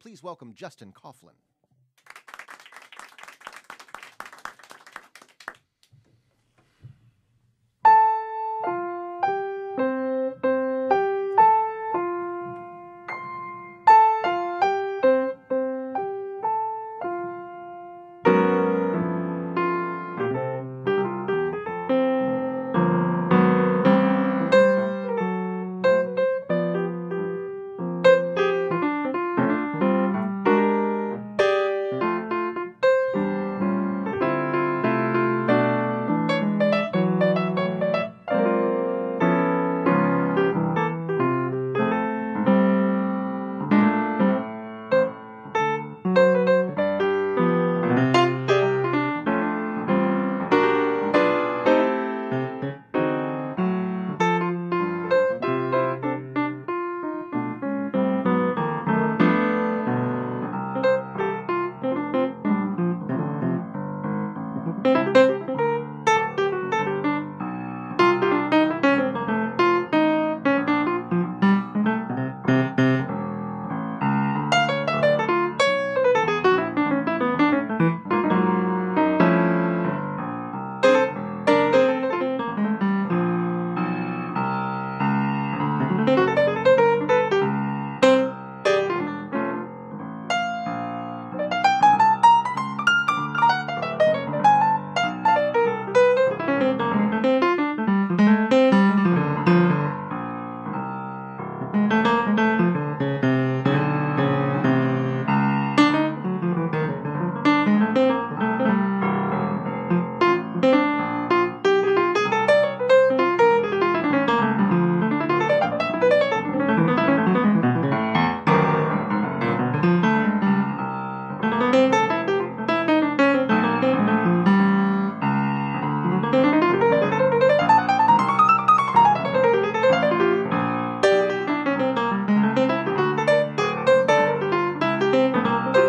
Please welcome Justin Coughlin. Música